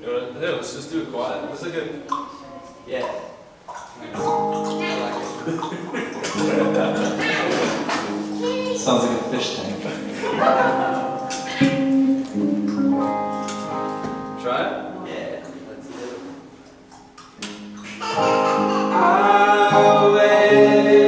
You want to, hey, let's just do it quiet. Let's like a... Yeah. Like Sounds like a fish tank. Try it? Yeah, let's do away.